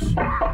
much.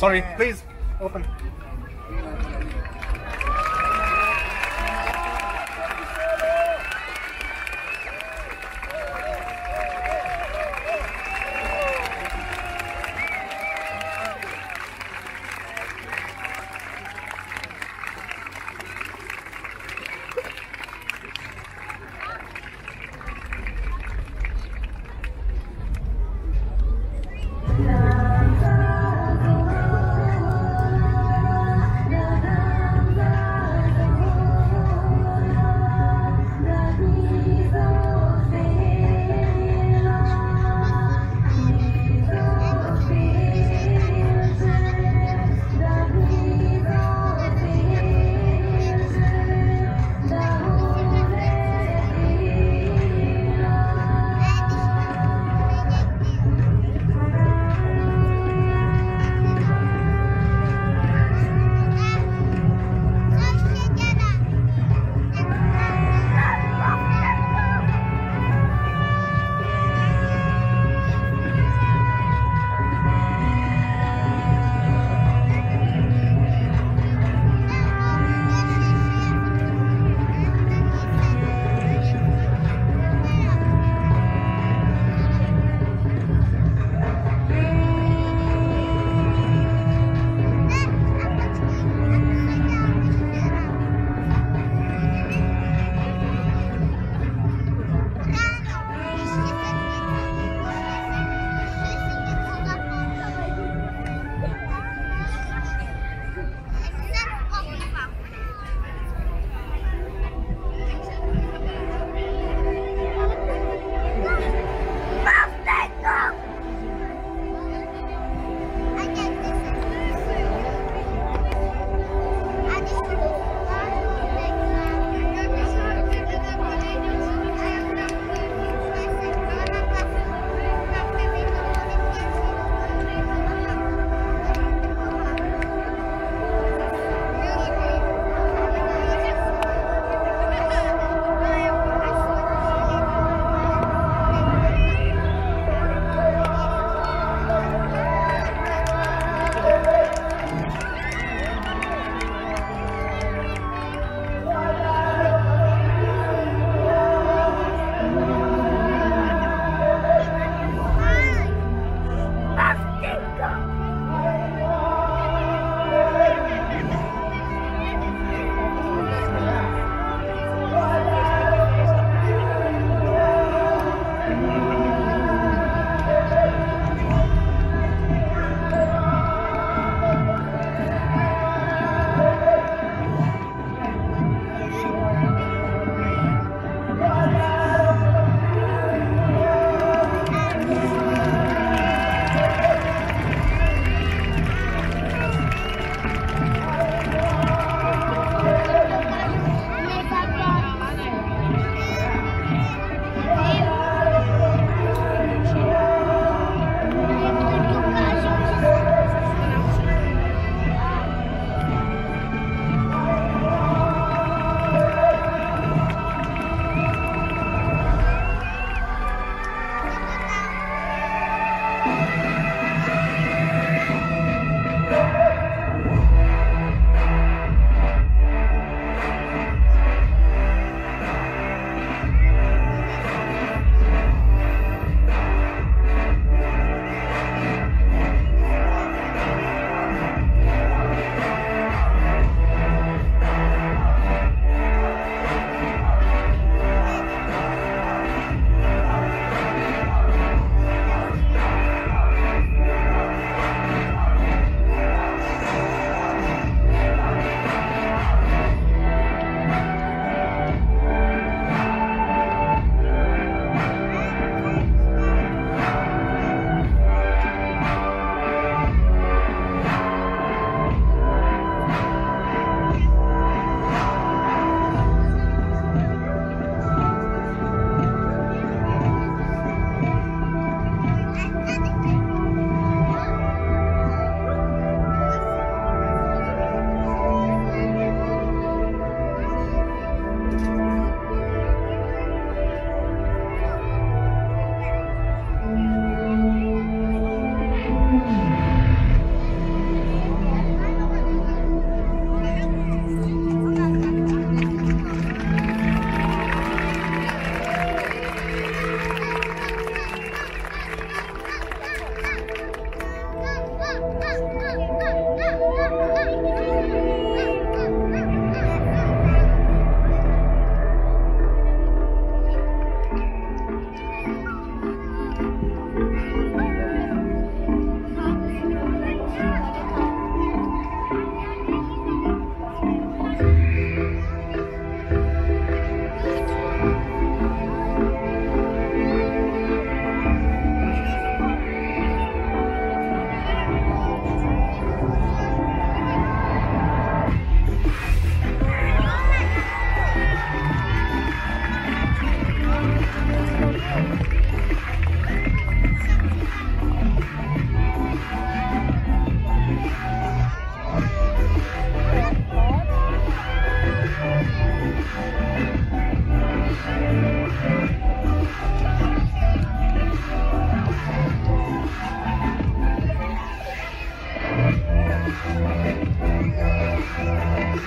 Sorry, please open.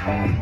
come.